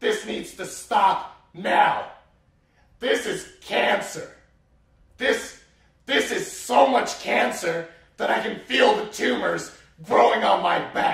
This needs to stop now. This is cancer. This much cancer that I can feel the tumors growing on my back.